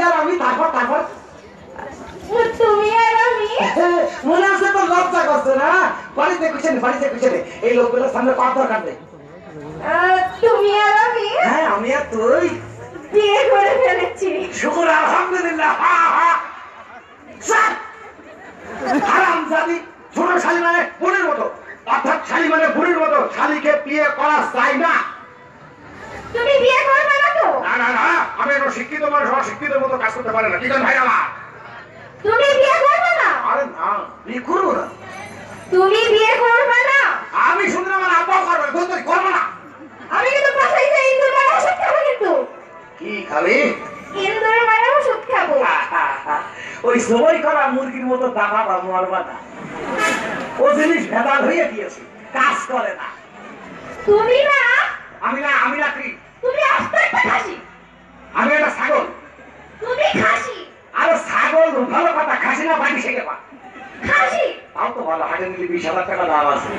আর আমি তারপর তারপর তুমি আর আমি? মনে আছে তো লজ্জা করছে না? বাড়িতে কুছে নে, বাড়িতে কুছে নে। এই লোকগুলোর সামনে পাওয়ার দরকার নেই। তুমি আর আমি? হ্যাঁ আমি আর তুই। বিয়ে করে ফেলেছি। শুকুর আলহামদুলিল্লাহ হা হা। হারাম ছোট শালি মানে বোনের মতো। অর্থাৎ শালি মানে বোনের মতো শালিকে বিয়ে করা যায় না তুমি বিয়ে করবে না তো না না না আমি শিক্ষিত মানুষ অশিক্ষিতের মতো কাজ করতে পারে না। কি ভাই আমার? তুমি বিয়ে করবে না? আরে না বিয়ে করব না। তুমি বিয়ে করবে না? আমি শুনলে আমার আব্বাও করবে বলতে করব না। আমি কিন্তু বাসায় যে ইন্দুর মারা ওষুধ খাব কিন্তু। কি খাবি? ইন্দুর মারা ওষুধ খাব। ওই সবাই করা মুরগির মতো দাবা বা মরবা না ও জিনিস ভেদাল হয়ে গিয়েছে কাজ করে না। তুমি না? আমি না আমি না কি ভালো কথা খাসি না পানি শেখে পা খাসি তাও তো ভালো হাটে নিলে বিশ হাজার টাকা দাম আছে